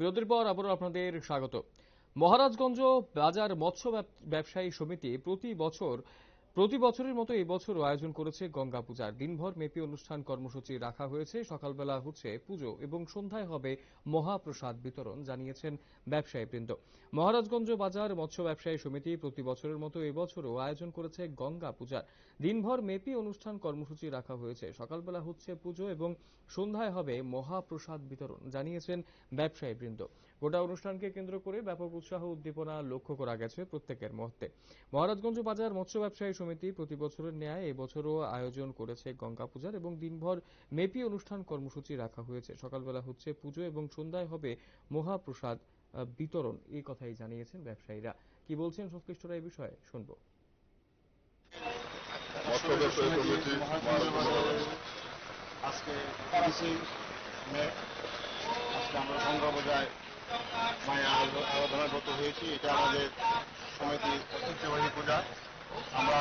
বিরতির পর আবারও আপনাদের স্বাগত। মহারাজগঞ্জ বাজার মৎস্য ব্যবসায়ী সমিতি প্রতি বছর প্রতি বছরের মতো এই বছরও আয়োজন করেছে গঙ্গা পূজার। দিনভর মেপি অনুষ্ঠান কর্মসূচি রাখা হয়েছে। সকালবেলা হচ্ছে পুজো এবং সন্ধ্যায় হবে মহাপ্রসাদ বিতরণ, জানিয়েছেন ব্যবসায়ীবৃন্দ। মহারাজগঞ্জ বাজার মৎস্য ব্যবসায়ী সমিতি প্রতি বছরের মতো এবছরও আয়োজন করেছে গঙ্গা পূজার। দিনভর মেপি অনুষ্ঠান কর্মসূচি রাখা হয়েছে। সকালবেলা হচ্ছে পুজো এবং সন্ধ্যায় হবে মহাপ্রসাদ বিতরণ, জানিয়েছেন ব্যবসায়ীবৃন্দ। গোটা অনুষ্ঠানকে কেন্দ্র করে ব্যাপক উৎসাহ উদ্দীপনা লক্ষ্য করা গেছে প্রত্যেকের মধ্যে। মহারাজগঞ্জ বাজার মৎস্য ব্যবসায়ী সমিতি প্রতি বছরের ন্যায় এবছরও আয়োজন করেছে গঙ্গা পূজার এবং দিনভর মেপি অনুষ্ঠান কর্মসূচি রাখা হয়েছে। সকালবেলা হচ্ছে পুজো এবং সন্ধ্যায় হবে মহাপ্রসাদ বিতরণ। এই কথাই জানিয়েছেন ব্যবসায়ীরা। কি বলছেন সংশ্লিষ্টরা এই বিষয়ে? শুনব। আজকে আজকে আমরা গঙ্গা পূজায় মায়ের আরাধনায় ব্রত হয়েছি, এটা আমাদের সমিতি ঐতিহ্যবাহী পূজা। আমরা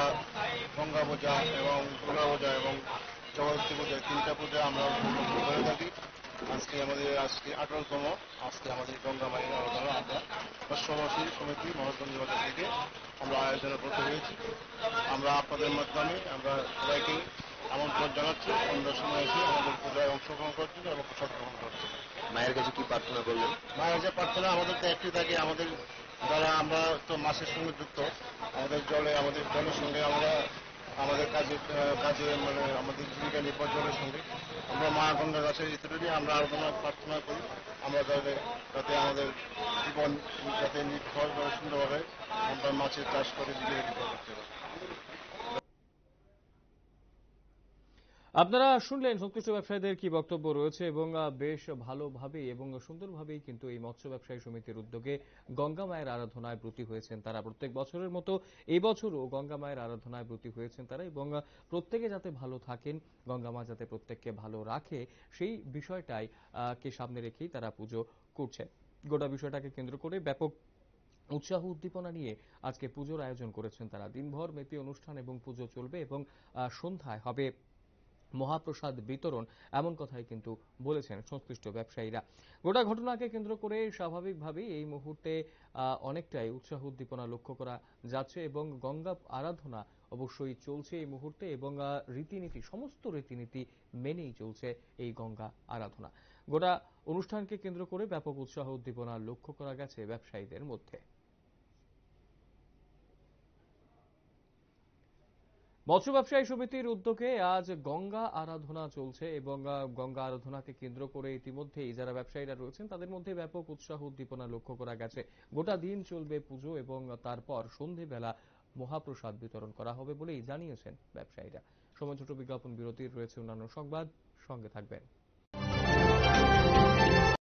গঙ্গা পূজা এবং দুর্গা পূজা এবং জগদ্ধাত্রী পূজা তিনটা পূজা আমরা করে থাকি। আজকে আমাদের আজকে আঠারোতম, আজকে আমাদের গঙ্গা মায়ের আরাধনা আমরা মৎস্যবাসী সমিতি মহাজগঞ্জ বাজার থেকে আমরা আয়োজনে ব্রত হয়েছি। আমরা আপনাদের মাধ্যমে আমরা সবাইকে আমন্ত্রণ জানাচ্ছি। সন্ধ্যার সময় এসে আমাদের পূজায় অংশগ্রহণ করছেন এবং প্রসাদ গ্রহণ করছেন মায়ের কাছে কি প্রার্থনা করলেন? মায়ের কাছে প্রার্থনা আমাদের তো একটি থাকে, আমাদের দ্বারা আমরা তো মাছের সঙ্গে যুক্ত, আমাদের জলে, আমাদের জলের সঙ্গে আমরা, আমাদের কাজে কাজে মানে আমাদের জীবিকা নির্ভর জলের সঙ্গে আমরা মা গঙ্গা গাছের ইত্যাদি আমরা আরাধনা, প্রার্থনা করি। আমরা যাতে যাতে আমাদের জীবন যাতে নির্ভর সুন্দরভাবে আমরা মাছের চাষ করে জীবিকা নির্ভর করতে পারি। আপনারা শুনলেন সংশ্লিষ্ট ব্যবসায়ীদের কি বক্তব্য রয়েছে এবং বেশ ভালোভাবেই এবং সুন্দরভাবেই কিন্তু এই মৎস্য ব্যবসায়ী সমিতির উদ্যোগে গঙ্গা মায়ের আরাধনায় ব্রতী হয়েছেন তারা। প্রত্যেক বছরের মতো এই বছরও গঙ্গা মায়ের আরাধনায় ব্রতী হয়েছেন তারা এবং প্রত্যেকে যাতে ভালো থাকেন, গঙ্গা মা যাতে প্রত্যেককে ভালো রাখে, সেই বিষয়টাই কে সামনে রেখেই তারা পুজো করছে গোটা বিষয়টাকে কেন্দ্র করে ব্যাপক উৎসাহ উদ্দীপনা নিয়ে আজকে পুজোর আয়োজন করেছেন তারা। দিনভর মেপি অনুষ্ঠান এবং পুজো চলবে এবং সন্ধ্যায় হবে মহাপ্রসাদ বিতরণ এমন কথাই কিন্তু বলেছেন সংশ্লিষ্ট ব্যবসায়ীরা। গোটা ঘটনাকে কেন্দ্র করে স্বাভাবিকভাবেই এই মুহূর্তে অনেকটাই উৎসাহ উদ্দীপনা লক্ষ্য করা যাচ্ছে এবং গঙ্গা আরাধনা অবশ্যই চলছে এই মুহূর্তে এবং রীতিনীতি, সমস্ত রীতিনীতি মেনেই চলছে এই গঙ্গা আরাধনা। গোটা অনুষ্ঠানকে কেন্দ্র করে ব্যাপক উৎসাহ উদ্দীপনা লক্ষ্য করা গেছে ব্যবসায়ীদের মধ্যে। মৎস্য ব্যবসায়ী সমিতির উদ্যোগে আজ গঙ্গা আরাধনা চলছে এবং গঙ্গা আরাধনাকে কেন্দ্র করে ইতিমধ্যেই যারা ব্যবসায়ীরা রয়েছেন তাদের মধ্যে ব্যাপক উৎসাহ উদ্দীপনা লক্ষ্য করা গেছে। গোটা দিন চলবে পুজো এবং তারপর সন্ধেবেলা মহাপ্রসাদ বিতরণ করা হবে বলেই জানিয়েছেন ব্যবসায়ীরা। সময় ছোট বিজ্ঞাপন বিরতির রয়েছে অন্যান্য সংবাদ। সঙ্গে থাকবেন।